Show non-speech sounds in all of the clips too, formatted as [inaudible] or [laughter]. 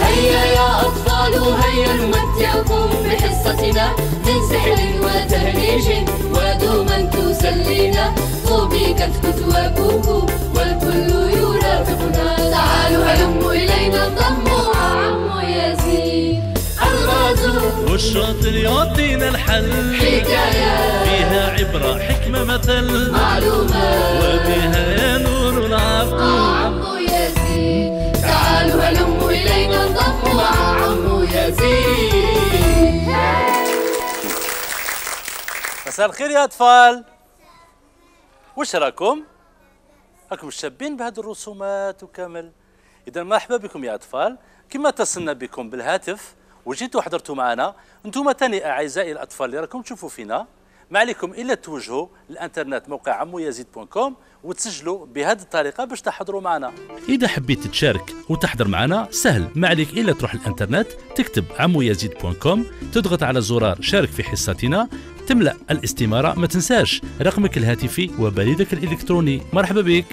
هيا يا أطفال هيا نمتعكم بحصتنا من سحر وتهريج ودوما تسلينا طوبي كتكت وكوكو والكل يرافقنا. تعالوا هلموا إلينا انضموا مع عمو يزيد الغازو والشاطر يعطينا الحل. حكايات فيها عبرة حكمة مثل. معلومات وبها نور العقل مع عمو. هلموا إلينا انضموا مع عمو يزيد. مساء الخير يا أطفال. وش راكم؟ راكم شابين بهذه الرسومات وكامل. إذا مرحبا بكم يا أطفال. كما اتصلنا بكم بالهاتف وجيتوا حضرتوا معنا. أنتم تاني أعزائي الأطفال اللي راكم تشوفوا فينا. ما عليكم إلا توجهوا للانترنت موقع عمو يزيد كوم وتسجلوا بهذه الطريقة باش تحضروا معنا. إذا حبيت تشارك وتحضر معنا سهل. ما عليك إلا تروح الإنترنت تكتب عمو يزيد كوم تضغط على زرار شارك في حصتنا تملأ الاستمارة. ما تنساش رقمك الهاتفي وبريدك الإلكتروني. مرحبا بك.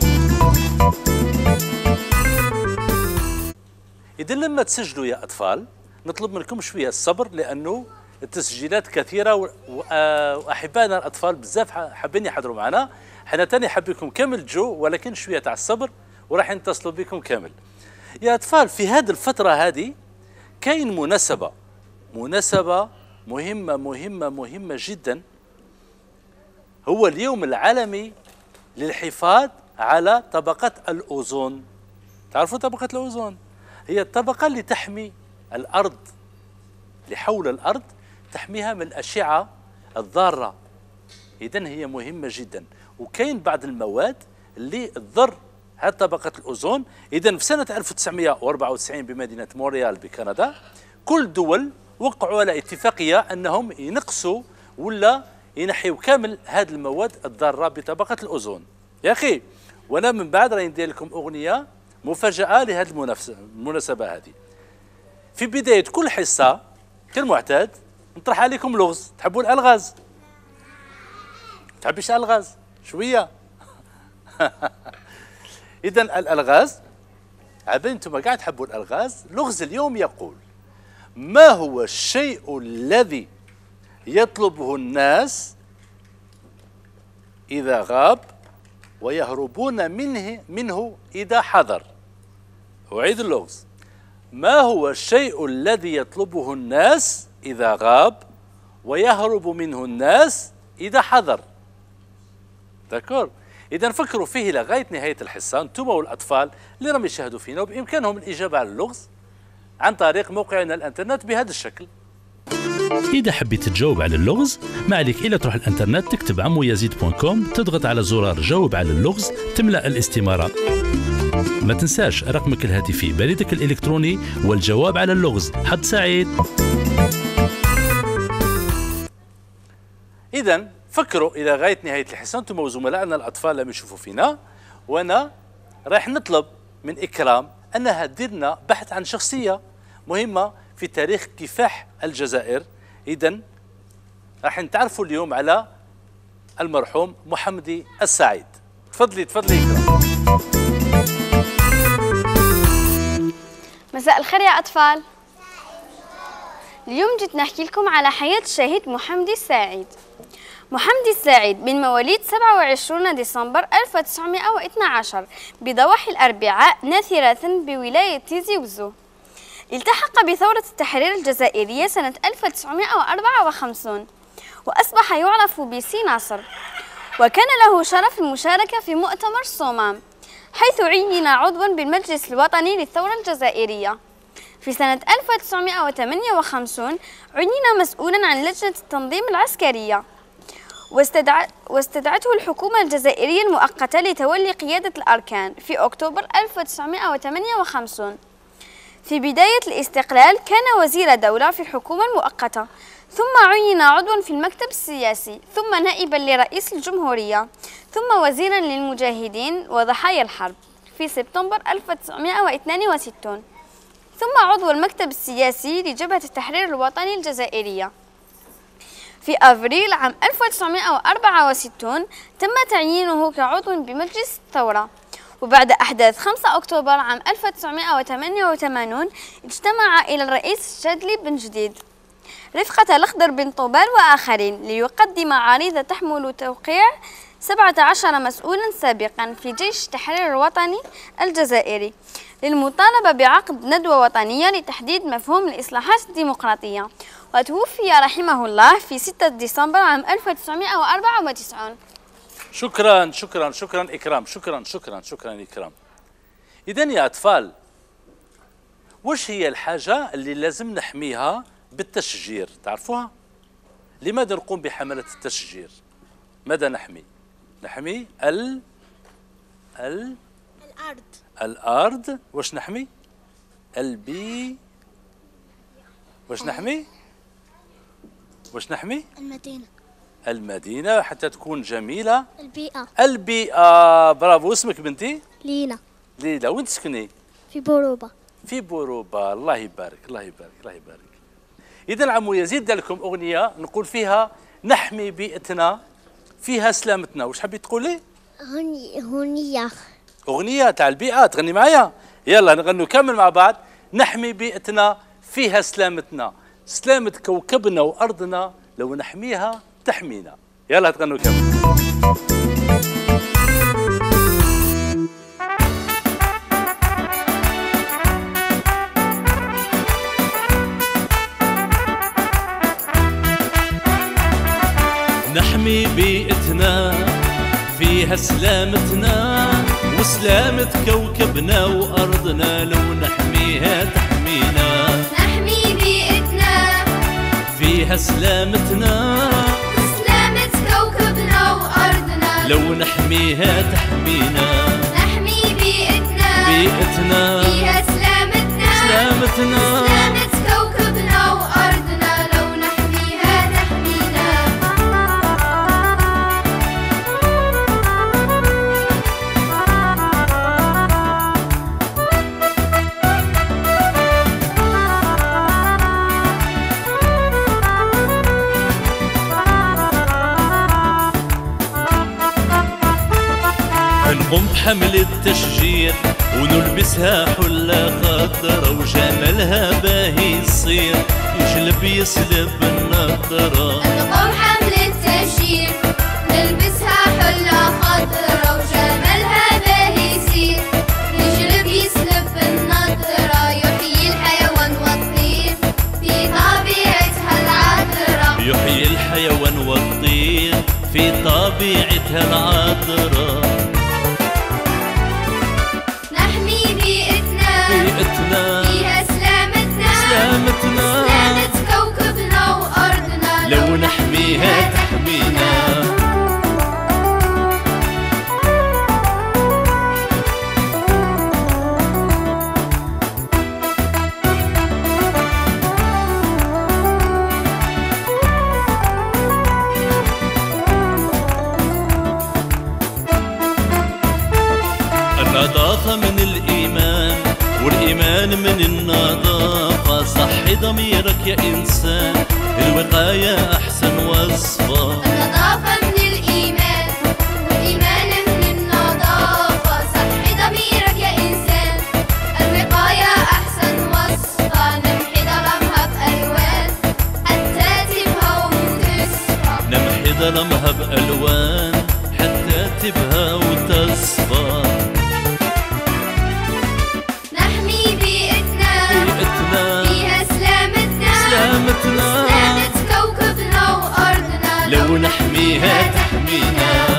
إذا لما تسجلوا يا أطفال نطلب منكم شوية الصبر لأنه التسجيلات و- آه، وأحبائنا الأطفال بزاف حابين يحضروا معنا. حنا تاني حابيكم كامل جو ولكن شوية تاع الصبر وراح نتصلوا بكم كامل. يا أطفال في هذه الفترة هذه كاين مناسبة مناسبة مهمة مهمة مهمة جدا. هو اليوم العالمي للحفاظ على طبقة الأوزون. تعرفوا طبقة الأوزون؟ هي الطبقة اللي تحمي الأرض اللي حول الأرض تحميها من الأشعة الضارة. إذا هي مهمة جدا. وكاين بعض المواد اللي تضر هذه طبقة الأوزون. إذا في سنة 1994 بمدينة مونريال بكندا كل دول وقعوا على اتفاقية أنهم ينقصوا ولا ينحيوا كامل هذه المواد الضارة بطبقة الأوزون. يا أخي وأنا من بعد راني ندير لكم أغنية مفاجأة لهذه المناسبة هذه. في بداية كل حصة كالمعتاد نطرح عليكم لغز. تحبوا [laughs] الألغاز تحبش الألغاز شوية. إذا الألغاز عبين أنتم قاعد تحبوا الألغاز لغز اليوم يقول ما هو الشيء الذي يطلبه الناس إذا غاب ويهربون منه منه إذا حضر؟ أعيد اللغز. ما هو الشيء الذي يطلبه الناس إذا غاب ويهرب منه الناس إذا حضر. داكور؟ إذا فكروا فيه لغاية نهاية الحصة أنتم والأطفال اللي راهم يشاهدوا فينا وبإمكانهم الإجابة على اللغز عن طريق موقعنا الإنترنت بهذا الشكل. إذا حبيت تجاوب على اللغز ما عليك إلا تروح الإنترنت تكتب عمو يزيد كوم تضغط على زرار جاوب على اللغز تملأ الاستمارة ما تنساش رقمك الهاتفي بريدك الإلكتروني والجواب على اللغز. حد سعيد. إذا فكروا إلى غاية نهاية الحصة. أنتم وزملائنا الأطفال لم يشوفوا فينا وأنا راح نطلب من إكرام أنها تديرنا بحث عن شخصية مهمة في تاريخ كفاح الجزائر. إذا راح نتعرفوا اليوم على المرحوم محمدي السعيد. تفضلي تفضلي. مساء الخير يا أطفال. اليوم جيت نحكي لكم على حياة الشهيد محمدي السعيد محمدي السعيد من مواليد 27 ديسمبر 1912 بضواحي الأربعاء ناثرة بولاية تيزي وزو التحق بثورة التحرير الجزائرية سنة 1954 وأصبح يعرف بسي ناصر. وكان له شرف المشاركة في مؤتمر صومام حيث عين عضوا بالمجلس الوطني للثورة الجزائرية. في سنة 1958 عين مسؤولا عن لجنة التنظيم العسكرية. واستدع... واستدعته الحكومة الجزائرية المؤقتة لتولي قيادة الأركان في أكتوبر 1958 في بداية الاستقلال كان وزير دولة في الحكومة المؤقتة ثم عين عضوا في المكتب السياسي ثم نائبا لرئيس الجمهورية ثم وزيرا للمجاهدين وضحايا الحرب في سبتمبر 1962 ثم عضو المكتب السياسي لجبهة التحرير الوطني الجزائرية. في أفريل عام 1964 تم تعيينه كعضو بمجلس الثورة. وبعد أحداث 5 أكتوبر عام 1988 اجتمع إلى الرئيس الشاذلي بن جديد. رفقة الأخضر بن طوبال وآخرين ليقدم عريضة تحمل توقيع 17 مسؤولا سابقا في جيش التحرير الوطني الجزائري. للمطالبة بعقد ندوة وطنية لتحديد مفهوم الإصلاحات الديمقراطية وتوفي رحمه الله في 6 ديسمبر عام 1994 شكرا شكرا شكرا إكرام شكرا شكرا شكرا إكرام إذا يا أطفال وش هي الحاجة اللي لازم نحميها بالتشجير تعرفوها؟ لماذا نقوم بحملة التشجير؟ ماذا نحمي؟ نحمي ال ال الأرض الأرض واش نحمي؟ البي واش نحمي؟ واش نحمي؟ المدينة المدينة حتى تكون جميلة البيئة البيئة برافو اسمك بنتي؟ لينا ليلى وين تسكني؟ في بوروبا في بوروبا الله يبارك الله يبارك الله يبارك إذا عمو يزيد دار لكم أغنية نقول فيها نحمي بيئتنا فيها سلامتنا واش حبيت تقولي؟ هوني هونية أغنية تاع البيئة تغني معايا؟ يلا نغنوا كامل مع بعض. نحمي بيئتنا فيها سلامتنا سلامة كوكبنا وأرضنا لو نحميها تحمينا. يلا تغنوا كامل نحمي بيئتنا فيها سلامتنا. وسلامة كوكبنا وأرضنا لو نحميها تحمينا. نحمي بيئتنا. فيها سلامتنا. وسلامة كوكبنا وأرضنا. لو نحميها تحمينا. نحمي بيئتنا. بيئتنا. فيها سلامتنا. سلامتنا. سلامة كوكبنا وأرضنا. نقوم بحمل التشجير ونلبسها حلة خضرة وجمالها باهي يصير. يجلب يسلب النظرة حمل التشجير نلبسها حلة خضرا وجمالها باهي يصير. يجلب يسلب النظرة يحيي الحيوان والطير. في طبيعتها العذرة يحيي الحيوان والطير في طبيعتها العذرة سلامتنا سلامة كوكبنا وأرضنا. لو نحميها تحمينا.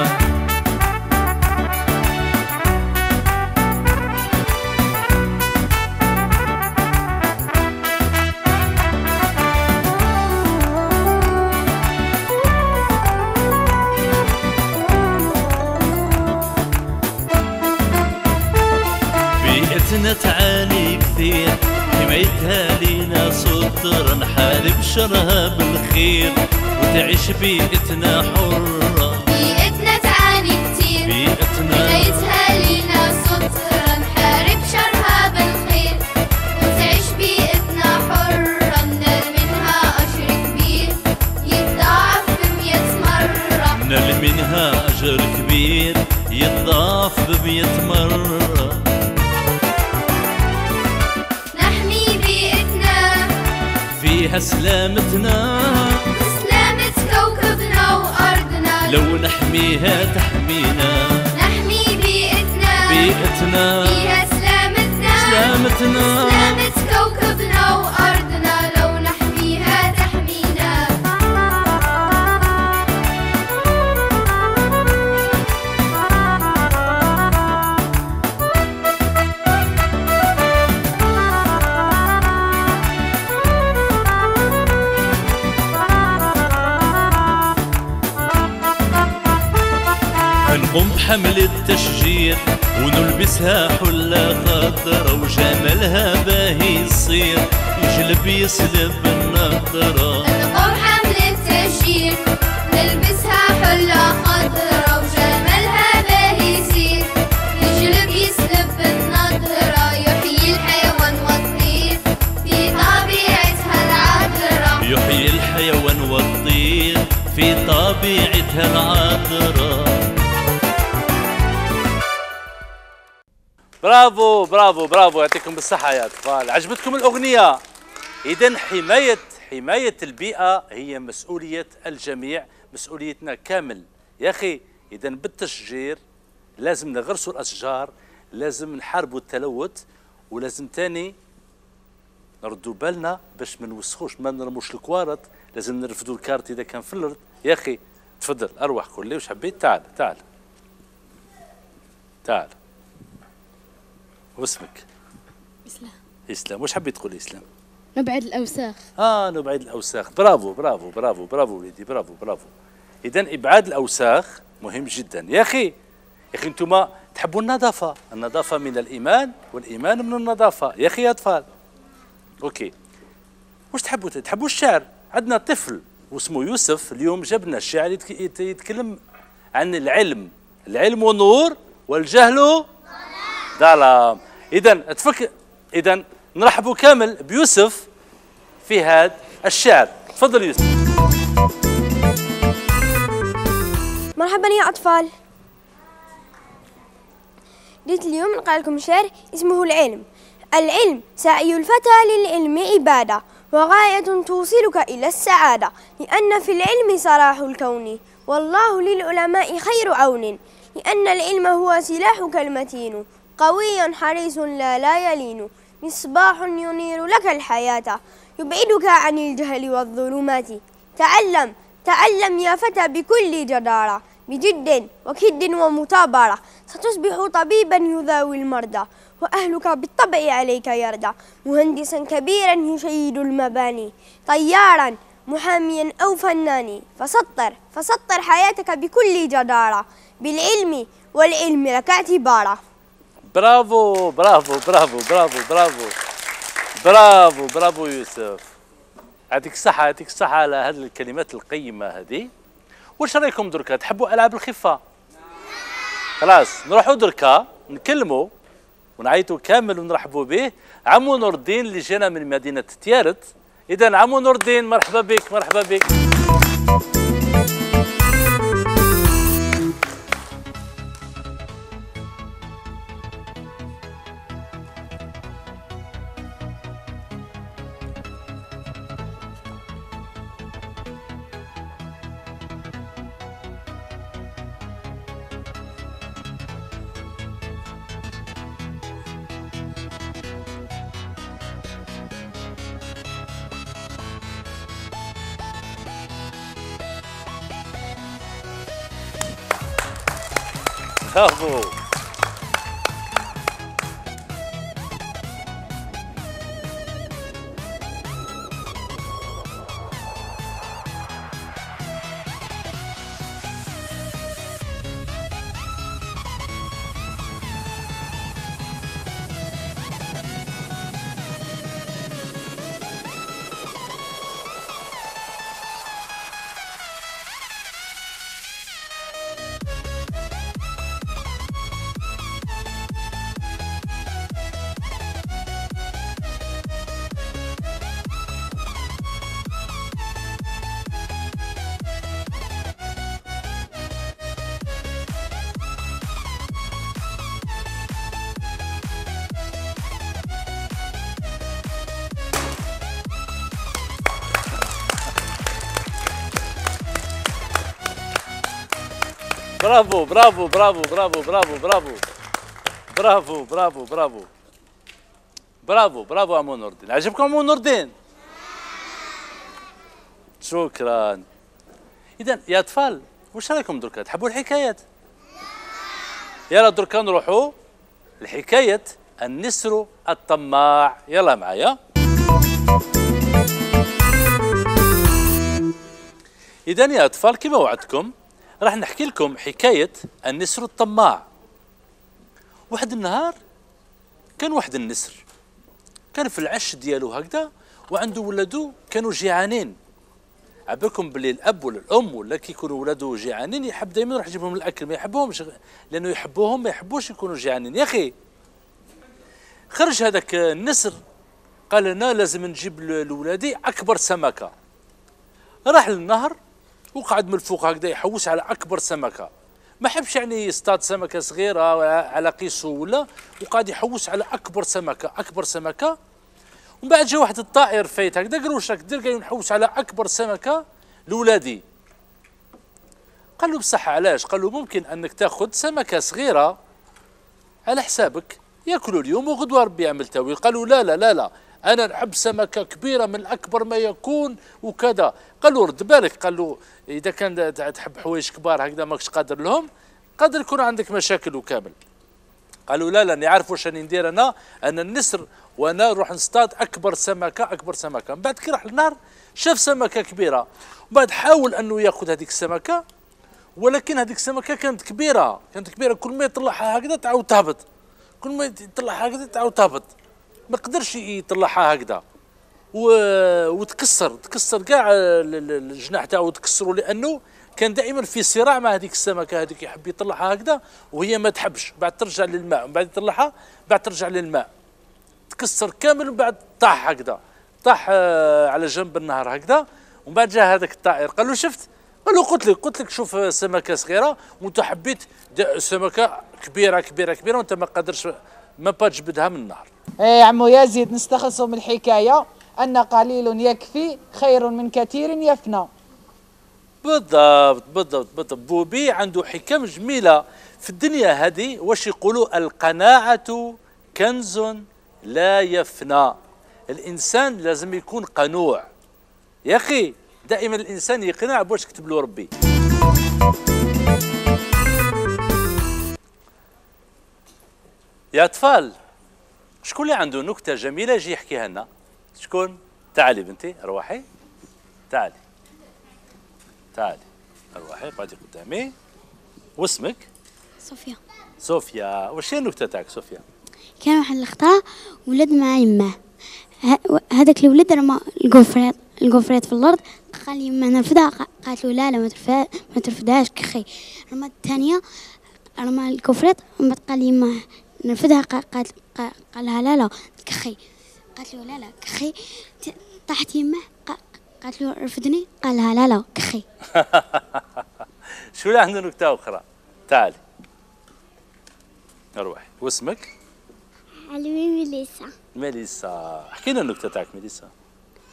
نحارب شرها بالخير وتعيش بيئتنا حرة. بيئتنا تعاني كتير. بيئتنا. بدايتها لينا سترة نحارب شرها بالخير وتعيش بيئتنا حرة. ننال منها أجر كبير. يتضاعف بمية مرة. نال منها أجر كبير. يتضاعف بمية مرة. سلامتنا. سلامة كوكبنا وأرضنا. لو نحميها تحمينا. نحمي بيئتنا. بيئتنا. فيها سلامتنا. سلامتنا. سلامة كوكبنا وأرضنا. بحمل التشجير ونلبسها حلة خضرة وجمالها باهي يصير. يجلب يسلب النظرة. نقوم حمل التشجير نلبسها حلة خضرا وجمالها باهي يصير. يجلب يسلب النظرة يحيي الحيوان والطير. في طبيعتها العذرة. يحيي الحيوان والطير. في طبيعتها العذرة. برافو برافو برافو. يعطيكم بالصحة يا أطفال. عجبتكم الأغنية؟ إذا حماية حماية البيئة هي مسؤولية الجميع مسؤوليتنا كامل. يا أخي إذا بالتشجير لازم نغرسوا الأشجار لازم نحاربوا التلوث ولازم تاني نردوا بالنا باش ما نوسخوش ما نرموش الكوارط لازم نرفدوا الكارت إذا كان في الأرض. يا أخي تفضل أروح كل وش حبيت؟ تعال تعال. تعال. واسمك؟ إسلام. إسلام. وش حبيت تقول إسلام؟ نبعد الأوساخ. آه نبعد الأوساخ. برافو برافو برافو برافو وليدي برافو برافو. اذا إبعاد الأوساخ مهم جدا. يا أخي يا أخي أنتم تحبوا النظافة. النظافة من الإيمان والإيمان من النظافة. يا أخي يا أطفال. أوكي. واش تحبوا تحبوا الشعر؟ عندنا طفل واسمه يوسف. اليوم جبنا الشاعر يتك- يت- يتكلم عن العلم. العلم نور والجهل ظلام اذا تفك اذا نرحبوا كامل بيوسف في هذا الشعر. تفضل يوسف. مرحبا يا أطفال. جيت اليوم نقرأ لكم شعر اسمه العلم. العلم سعي الفتى للعلم عبادة وغاية توصلك إلى السعادة لأن في العلم صلاح الكون. والله للعلماء خير عون لأن العلم هو سلاحك المتين. قوي حريص لا لا يلين. مصباح ينير لك الحياة. يبعدك عن الجهل والظلمات. تعلم تعلم يا فتى بكل جدارة. بجد وكد ومثابرة ستصبح طبيبا يذاوي المرضى. وأهلك بالطبع عليك يرضى. مهندسا كبيرا يشيد المباني. طيارا محاميا أو فنان فسطر فسطر حياتك بكل جدارة. بالعلم والعلم لك اعتبارا. برافو برافو برافو برافو برافو برافو برافو يوسف يعطيك الصحة يعطيك الصحة على هذه الكلمات القيمة هذه. واش رأيكم دركا؟ تحبوا ألعاب الخفة؟ خلاص نروحوا دركا نكلموا ونعيطوا كامل ونرحبوا به. عمو نور الدين اللي جانا من مدينة تيارت. إذا عمو نور الدين مرحبا بك مرحبا بك. برافو برافو برافو برافو برافو برافو برافو برافو برافو برافو برافو عمو نور الدين عجبكم عمو نور الدين شكرا اذا يا اطفال واش رايكم دركا تحبوا الحكايات يلا دركا نروحوا لحكايه النسر الطماع يلا معايا اذا يا اطفال كما وعدتكم راح نحكي لكم حكاية النسر الطماع. واحد النهار كان واحد النسر كان في العش ديالو هكذا وعنده ولادو كانوا جيعانين. عبالكم باللي الأب ولا الأم ولا كي يكونوا ولادو جيعانين يحب دائما يروح يجيب لهم الاكل ما يحبهمش لأنه يحبوهم ما يحبوش يكونوا جيعانين. يا أخي خرج هذاك النسر قال أنا لازم نجيب لولادي أكبر سمكة. راح للنهر وقعد من الفوق هكذا يحوس على أكبر سمكة. ما حبش يعني يصطاد سمكة صغيرة على قيسه ولا وقعد يحوس على أكبر سمكة أكبر سمكة. ومن بعد جا واحد الطائر فايت هكذا قال واش راك دير؟ قال نحوس على أكبر سمكة لولادي. قال له بصح علاش؟ قال له ممكن أنك تأخذ سمكة صغيرة على حسابك يأكلوا اليوم وغدوة ربي يعمل تأويل. قالوا لا لا لا لا. أنا نحب سمكة كبيرة من أكبر ما يكون وكذا. قال له رد بالك قال له إذا كان تحب حوايج كبار هكذا ماكش قادر لهم قادر يكون عندك مشاكل وكامل. قالوا لا لا نعرف واش راني ندير أنا أنا النسر وأنا نروح نصطاد أكبر سمكة أكبر سمكة. من بعد كي راح للنهر شاف سمكة كبيرة. بعد حاول أنه يأخذ هذيك السمكة ولكن هذيك السمكة كانت كبيرة كانت كبيرة. كل ما يطلعها هكذا تعاود تهبط. كل ما يطلعها هكذا تعاود تهبط. ما قدرش يطلعها هكذا. وتكسر تكسر كاع ال- ال- الجناح تاعو تكسروا لأنه كان دائما في صراع مع هذيك السمكة هذيك يحب يطلعها هكذا وهي ما تحبش. بعد ترجع للماء ومن بعد يطلعها بعد ترجع للماء. تكسر كامل ومن بعد طاح هكذا. طاح آه، على جنب النهر هكذا ومن بعد جاء هذاك الطائر. قال له شفت؟ قال له قلت لك قلت لك شوف سمكة صغيرة وانت حبيت سمكة كبيرة كبيرة كبيرة وانت ما قادرش ما با تجبدها من النهر. إيه عمو يزيد نستخلص من الحكاية. أن قليل يكفي خير من كثير يفنى. بالضبط بالضبط بالضبط. بوبي عنده حكم جميلة في الدنيا هذه واش يقولوا؟ القناعة كنز لا يفنى. الإنسان لازم يكون قنوع. يا أخي دائما الإنسان يقنع باش كتب له ربي. يا أطفال شكون اللي عنده نكتة جميلة يجي يحكيها لنا شكون؟ تعالي بنتي روحي تعالي. تعالي ارواحي قعدي قدامي. واسمك؟ صوفيا. صوفيا. واش هي النكتة تاعك صوفيا؟ كان واحد الخطا ولد مع يماه هذاك الولد رمى القفريط القفريط في الأرض قال لي ما نرفدها قالت له لا لا ما ترفدها ما ترفدهاش كخي. رمى الثانية رمى الكفريط ومن بعد قال لي ما نرفدها ق- قالت ق- قالها لا لا كخي. قالت له لا لا كخي. طاحت يماه ق- قالت له رفدني قالها لا لا كخي. [laughs] شو اللي عنده نكتة أخرى؟ تعالي ارواحي واسمك؟ علمي ميليسا. ميليسا. احكي لنا النكته تاعك ميليسا.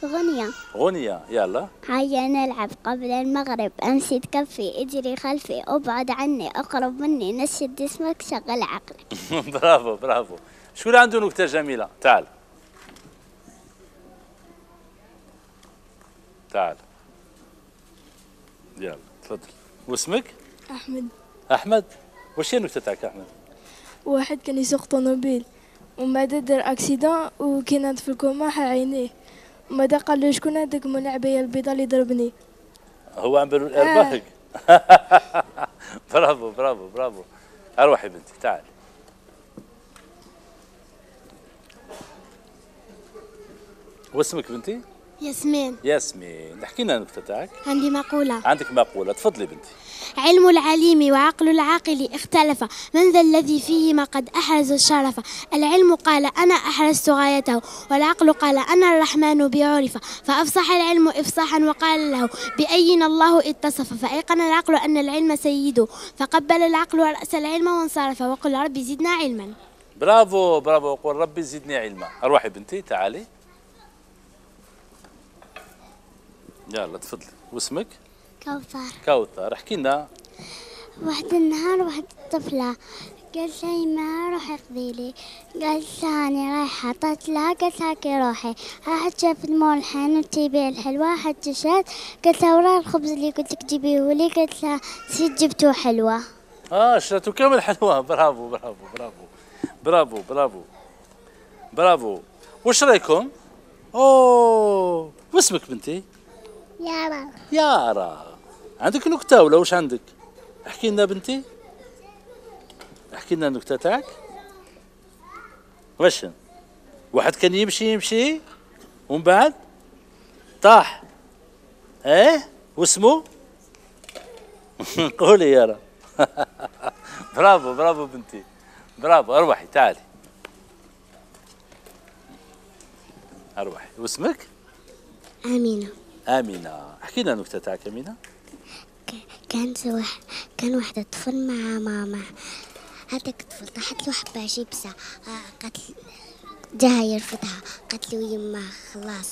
غنية. غنية. يلا. هيا نلعب قبل المغرب. أمسك كفي. اجري خلفي. أبعد عني. أقرب مني. نشد اسمك شغل عقلك. [laughs] برافو برافو. شو اللي عنده نكته جميلة؟ تعال. تعال. يلا تفضل. واسمك؟ أحمد. أحمد؟ واش هي النكته تاعك أحمد؟ واحد كان يسوق طوموبيل. ومن بعد دار accident وكان في الكوما حل عينيه بعد قال له شكون هذاك مول العباية البيضاء اللي ضربني. هو عمبالو l'airbag [laughs] برافو برافو برافو. أروحي بنتي تعال. واسمك بنتي؟ ياسمين. ياسمين. احكي لنا النكته تاعك عندي مقولة. عندك مقولة. تفضلي بنتي. علم العليم وعقل العاقل اختلفا من ذا الذي فيهما قد أحرز الشرف؟ العلم قال أنا أحرزت غايته والعقل قال أنا الرحمن بعرف فأفصح العلم إفصاحا وقال له بأين الله اتصف فأيقن العقل أن العلم سيده فقبل العقل رأس العلم وانصرف وقل رب زدنا علما. برافو برافو. قول ربي زدني علما. اروحي بنتي تعالي. يلا تفضلي. واسمك؟ كوثر. كوثر. احكي لنا. واحد النهار واحد الطفلة قالت لها ما روحي قضي لي. قالت أنا رايحة. عطت لها قالت لها كي روحي. راحت شافت مول الحانوت تبيع الحلوى. حتى شات قالت لها ورا الخبز اللي قلت لك جيبيه لي. قالت لها سيت جبتو حلوة آه شريتو كامل حلوة [laughs] برافو برافو برافو. برافو برافو. برافو. وش رأيكم؟ أوه واسمك بنتي؟ يارا. يارا. عندك نكتة ولا وش عندك؟ احكي لنا بنتي. احكي لنا النكتة تاعك. واش؟ واحد كان يمشي يمشي ومن بعد طاح. إيه؟ واسمه؟ [laughs] قولي يارا [laughs] برافو برافو بنتي. برافو اروحي تعالي. اروحي. واسمك؟ أمينة. آمينة. احكي لنا النكتة تاعك آمينة. كانت واحد كان واحد الطفل مع ماما. هذاك الطفل طاحت له حبة شيبسة آه، قالت جاها يرفضها. قالت له يما خلاص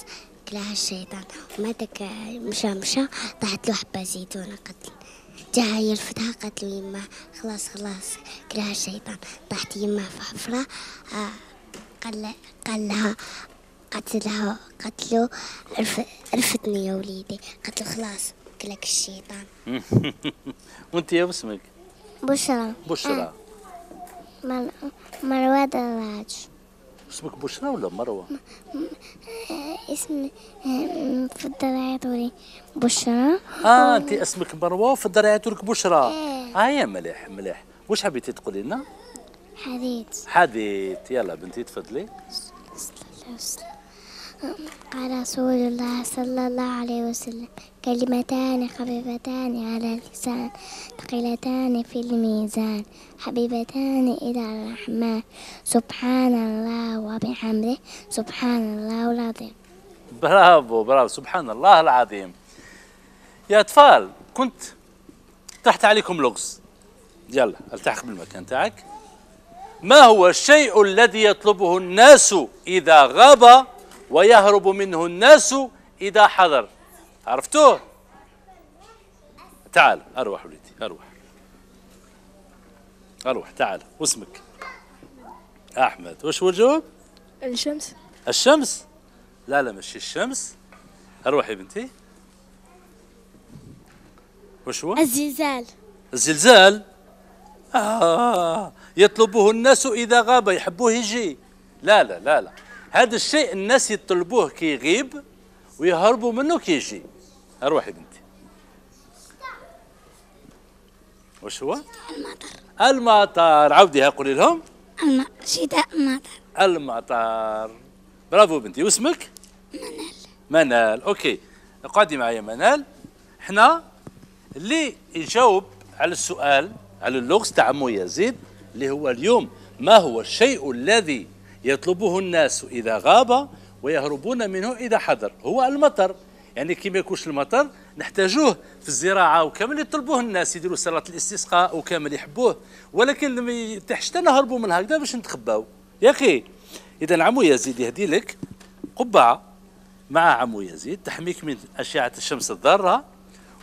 كلاها الشيطان. وما داك مشى مشى طاحت له حبة زيتونة قالت جاها يرفضها. قالت له يما خلاص خلاص كلاها الشيطان. طاحت يما في حفرة. آه، قال قال لها قالت لها قالت له عرف- عرفتني يا وليدي. قالت له خلاص. كلك الشيطان. [laughs] وانت يا اسمك بشرى. بشرى. مر... مروة دراج. اسمك بشرى ولا مروة؟ اسم في الدراج بشرى. آه أنت اسمك مروة وفي الدار يعيطوا لك بشرى. آه. يا مليح مليح. واش حبيتي تقولي لنا؟ حديد. حديث يلا بنتي تفضلي. قال رسول الله صلى الله عليه وسلم. كلمتان خفيفتان على اللسان ثقيلتان في الميزان حبيبتان إلى الرحمن. سبحان الله وبحمده سبحان الله العظيم. برافو برافو سبحان الله العظيم. يا أطفال كنت تحت عليكم لغز. يلا التحق بالمكان تاعك. ما هو الشيء الذي يطلبه الناس إذا غاب ويهرب منه الناس إذا حضر؟ عرفتوه تعال أروح وليدي أروح. أروح تعال واسمك؟ أحمد. وش هو الجواب؟ الشمس. الشمس؟ لا لا مش الشمس. اروحي بنتي. وش هو؟ الزلزال. الزلزال؟ آه يطلبه الناس إذا غاب يحبوه يجي. لا لا لا لا. هذا الشيء الناس يطلبوه كي يغيب ويهربوا منه كي يجي. أروحي بنتي. وش هو؟ المطر. المطر. عوديها قولي لهم. الم... شتاء مطر المطر. برافو بنتي. واسمك؟ منال. منال. OK. اقعدي معايا منال. إحنا اللي يجاوب على السؤال على اللغز تاع عمو يزيد اللي هو اليوم ما هو الشيء الذي يطلبه الناس إذا غاب ويهربون منه إذا حضر؟ هو المطر. يعني كي ما يكونش المطر نحتاجوه في الزراعة وكامل يطلبوه الناس يديروا صلاه الاستسقاء وكامل يحبوه. ولكن لما يتحش نهربوا من هكذا باش نتخباو. يا أخي إذا عمو يزيد يهدي لك قبعة مع عمو يزيد تحميك من أشعة الشمس الضارة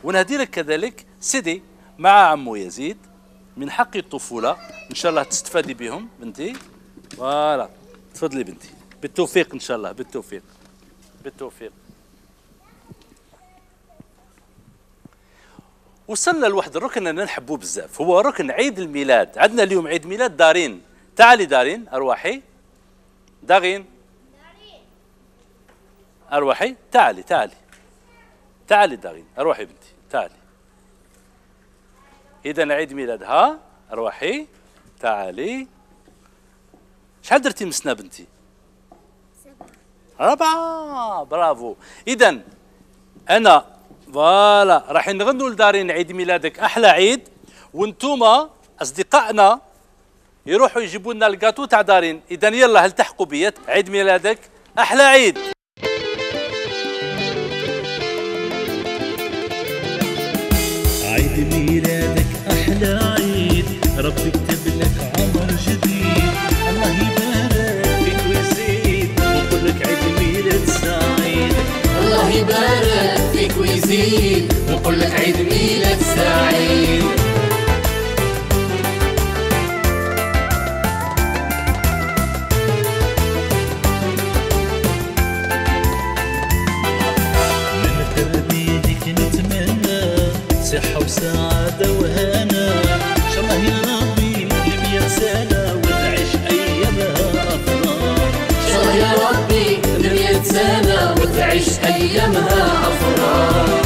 ونهدي لك كذلك سيدي مع عمو يزيد من حق الطفولة. إن شاء الله تستفادي بهم بنتي. فوالا. تفضلي بنتي. بالتوفيق إن شاء الله. بالتوفيق. بالتوفيق. وصلنا لواحد الركن أنا نحبوه بزاف. هو ركن عيد الميلاد. عندنا اليوم عيد ميلاد دارين. تعالي دارين أرواحي. دارين أرواحي. تعالي تعالي. تعالي دارين أرواحي بنتي تعالي. إذا عيد ميلادها أرواحي. تعالي. شحال درتي من سنة بنتي؟ ربعة برافو. إذا أنا voilà. راح نغنوا لدارين عيد ميلادك أحلى عيد وانتوما أصدقائنا يروحوا يجيبوا لنا الكاتو تاع دارين. إذا يلا التحقوا بيا عيد ميلادك أحلى عيد؟ عيد ميلادك أحلى عيد ربي كتب لك عمر جديد. الله يبارك فيك ويزيد ويقول لك عيد ميلاد سعيد الله يبارك فيك ويزيد ويقول لك عيد ميلاد سعيد. أيامها أفراح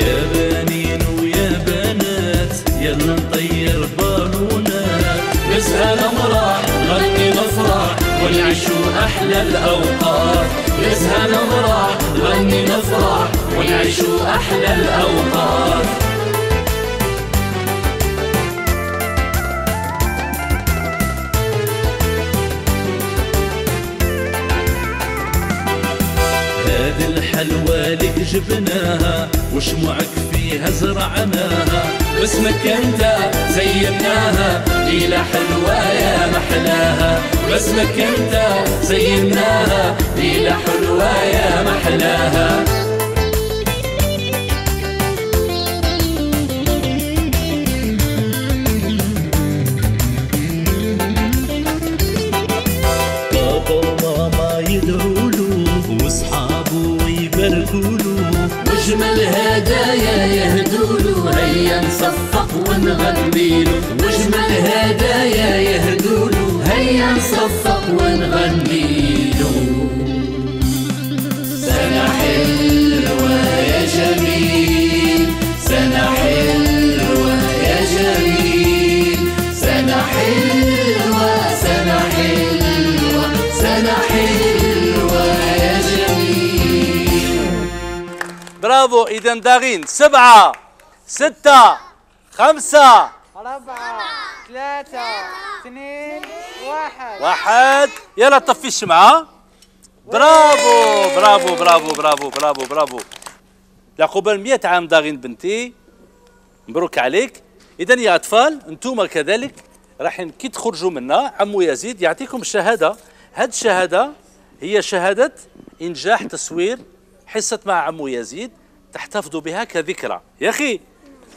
يا بنين ويا بنات يلا نطير بالونات نزهى نمرح غني نفرح ونعيشوا أحلى الأوقات. نزهى نمرح غني نفرح ونعيشوا أحلى الأوقات. جبناها وشموعك فيها زرعناها باسمك انت زيناها ليلة حلوة يا محلاها. باسمك انت زيناها ليلة حلوة يا محلاها. له واجمل هدايا يهدولو هيا نصفق ونغنيلو واجمل هدايا يهدولو هيا نصفق ونغنيلو برافو اذا داغين. سبعة ستة خمسة أربعة ثلاثة اثنين واحد. واحد. يلا طفي الشمعة. برافو برافو برافو برافو برافو برافو. لعقبال 100 عام داغين بنتي. مبروك عليك. اذا يا أطفال أنتم كذلك راح كي تخرجوا منا عمو يزيد يعطيكم الشهادة. هذه الشهادة هي شهادة إنجاح تصوير حصة مع عمو يزيد. تحتفظوا بها كذكرى. يا أخي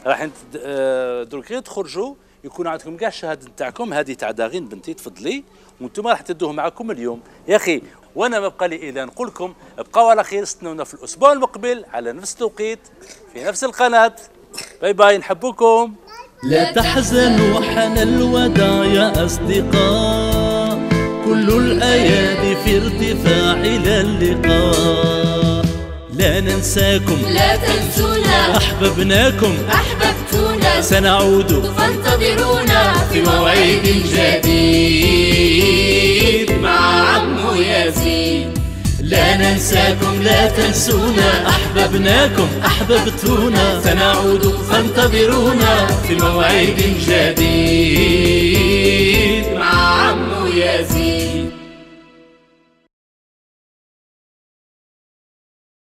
راح آه، غير تخرجوا يكون عندكم كاع الشهادة نتاعكم. هذه تاع داغين بنتي تفضلي. وأنتم راح تدوه معكم اليوم. يا أخي وأنا ما بقى لي إلا نقول لكم ابقوا على خير استنونا في الأسبوع المقبل على نفس التوقيت في نفس القناة. باي باي نحبكم. لا تحزنوا حان الوداع يا أصدقاء. كل الأيادي في ارتفاع إلى اللقاء. لا ننساكم. لا تنسونا. أحببناكم. أحببتونا. سنعود فانتظرونا في موعد جديد مع عمو يزيد لا ننساكم لا تنسونا. أحببناكم. أحببتونا. سنعود فانتظرونا في موعد جديد مع عمو يزيد